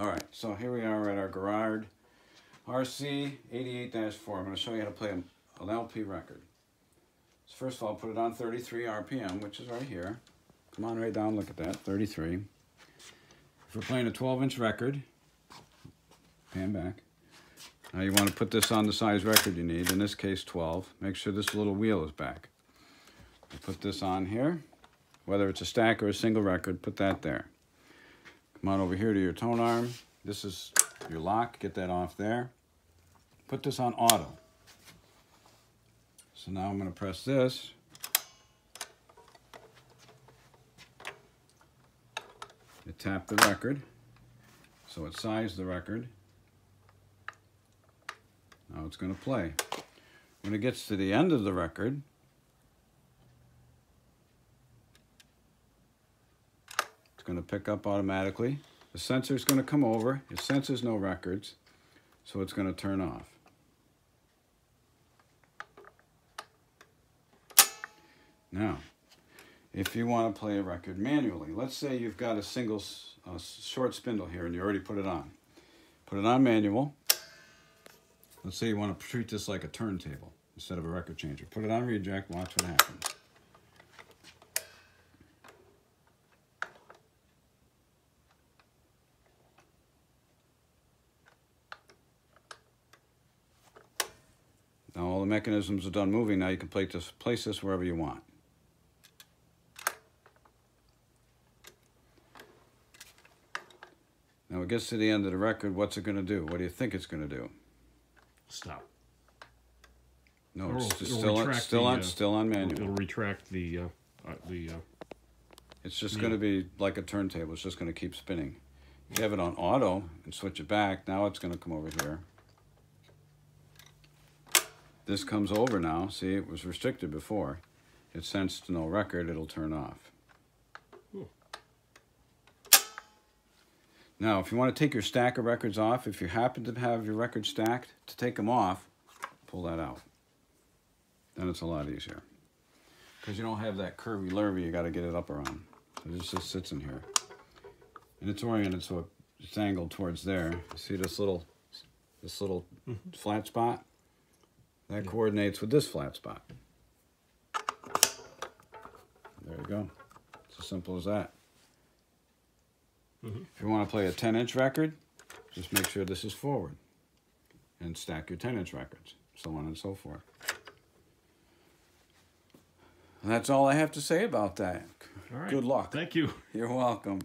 All right, so here we are at our Garrard RC 88-4. I'm going to show you how to play an LP record. So first of all, put it on 33 RPM, which is right here. Come on right down, look at that, 33. If we're playing a 12-inch record, pan back. Now you want to put this on the size record you need, in this case 12. Make sure this little wheel is back. Put this on here, whether it's a stack or a single record, put that there. Come on over here to your tone arm. This is your lock, get that off there. Put this on auto. So now I'm gonna press this. You tap the record, so it sized the record. Now it's gonna play. When it gets to the end of the record, going to pick up automatically. The sensor is going to come over. It senses no records, so it's going to turn off. Now, if you want to play a record manually, let's say you've got a single uh, short spindle here and you already put it on. Put it on manual. Let's say you want to treat this like a turntable instead of a record changer. Put it on reject, watch what happens. Now all the mechanisms are done moving. Now you can place this, place this wherever you want. Now it gets to the end of the record. What's it going to do? What do you think it's going to do? Stop. No, it's still on, still on, uh, still on manual. It'll retract the uh, uh, the. Uh, it's just yeah. going to be like a turntable. It's just going to keep spinning. If you have it on auto and switch it back, now it's going to come over here this comes over now. See, it was restricted before. It sensed no record, it'll turn off. Now, if you want to take your stack of records off, if you happen to have your records stacked, to take them off, pull that out. Then it's a lot easier. Because you don't have that curvy lurvy you got to get it up around. So it just sits in here. And it's oriented so it's angled towards there. See this little, this little mm -hmm. flat spot? That yeah. coordinates with this flat spot. There you go. It's as simple as that. Mm -hmm. If you want to play a 10-inch record, just make sure this is forward. And stack your 10-inch records, so on and so forth. And that's all I have to say about that. All right. Good luck. Thank you. You're welcome.